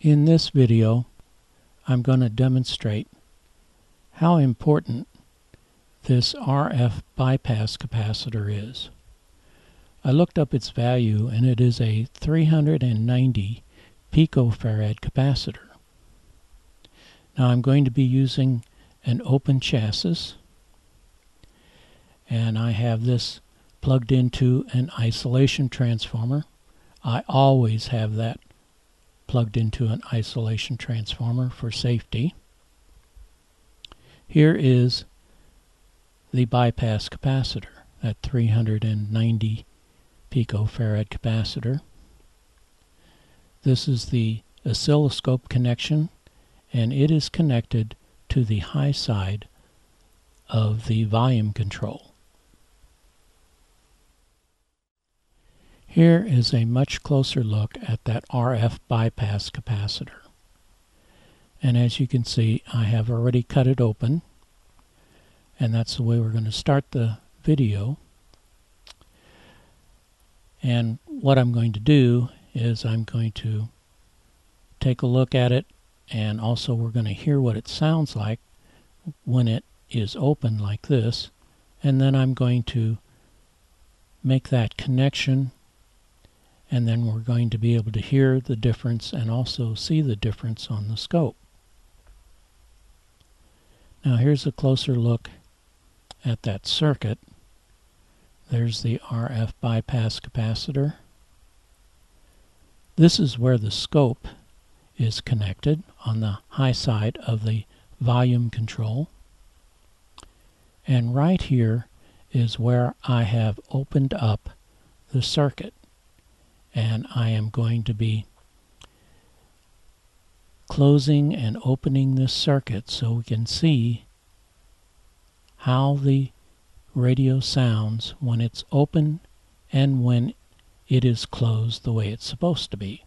In this video I'm going to demonstrate how important this RF bypass capacitor is. I looked up its value and it is a 390 picofarad capacitor. Now I'm going to be using an open chassis and I have this plugged into an isolation transformer. I always have that plugged into an isolation transformer for safety. Here is the bypass capacitor, that 390 picofarad capacitor. This is the oscilloscope connection and it is connected to the high side of the volume control. Here is a much closer look at that RF bypass capacitor. And as you can see, I have already cut it open. And that's the way we're going to start the video. And what I'm going to do is I'm going to take a look at it and also we're going to hear what it sounds like when it is open like this and then I'm going to make that connection and then we're going to be able to hear the difference and also see the difference on the scope. Now here's a closer look at that circuit. There's the RF bypass capacitor. This is where the scope is connected on the high side of the volume control. And right here is where I have opened up the circuit and I am going to be closing and opening this circuit so we can see how the radio sounds when it's open and when it is closed the way it's supposed to be.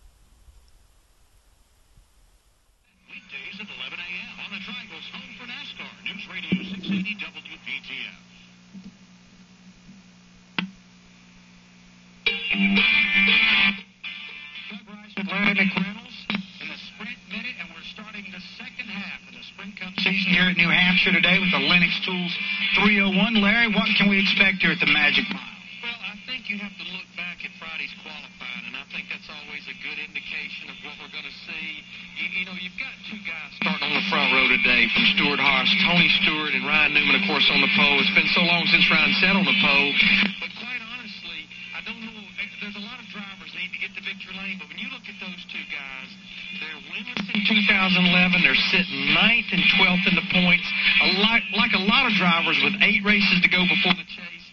Weekdays at 11 a.m. on the Triangle's home for NASCAR, News Radio 680 WPTF. Here at New Hampshire today with the Lenox Tools 301. Larry, what can we expect here at the Magic Mile? Well, I think you have to look back at Friday's qualifying, and I think that's always a good indication of what we're going to see. You, you know, you've got two guys starting on the front row today from Stewart-Haas, Tony Stewart and Ryan Newman, of course, on the pole. It's been so long since Ryan sat on the pole. But quite honestly, I don't know. There's a lot of drivers need to get to victory lane, but when you look at those two guys, they're winless in 2011. They're sitting ninth and 12th in the points. A lot, like a lot of drivers with eight races to go before the chase.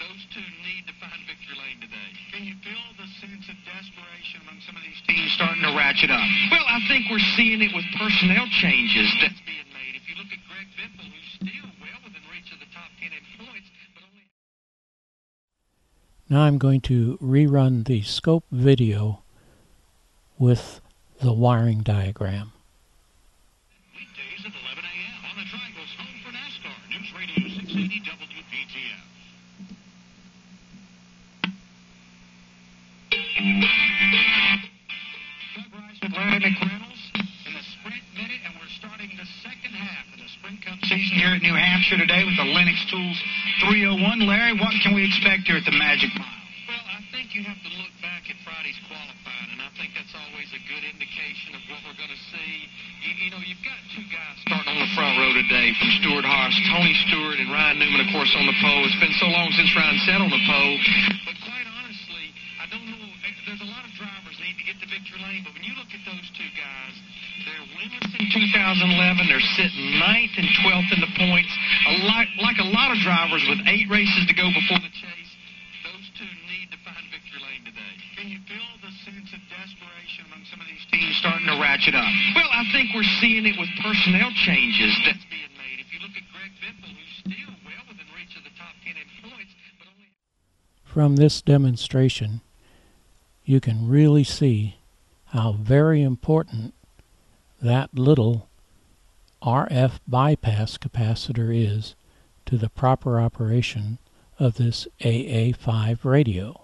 Those two need to find victory lane today. Can you feel the sense of desperation among some of these teams starting to ratchet up? Well, I think we're seeing it with personnel changes that's being made. If you look at Greg Biffle, who's still well within reach of the top 10 in points, but only. Now I'm going to rerun the scope video with the wiring diagram. Weekdays at 11 a.m. on the Triangle's home for NASCAR, News Radio 680 WPTF. Doug Rice with Larry McReynolds in the Sprint Minute, and we're starting the second half of the Sprint Cup season here at New Hampshire today with the Lenox Tools 301. Larry, what can we expect here at the Magic Mile? Well, I think you have to look back at Friday's qualifying, and I think that's always a good indication of what we're going to see. You, you know, you've got two guys starting on the front row today from Stewart-Haas, Tony Stewart and Ryan Newman, of course, on the pole. It's been so long since Ryan sat on the pole. But quite honestly, I don't know. Eh, there's a lot of drivers need to get to victory lane, but when you look at those two guys, they're winless in 2011. They're sitting ninth and 12th in the points. A lot, like a lot of drivers with eight races to go before the chase. Those two need to find victory lane today. Can you feel sense of desperation among some of these teams starting to ratchet up? Well, I think we're seeing it with personnel changes that's being made. If you look at Greg Biffle, who's still well within reach of the top 10 in points, but only. From this demonstration, you can really see how very important that little RF bypass capacitor is to the proper operation of this AA5 radio.